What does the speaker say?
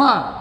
Come on.